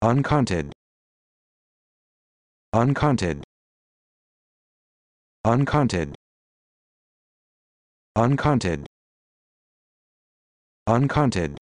uncounted. Uncounted. Uncounted. Uncounted. Uncounted.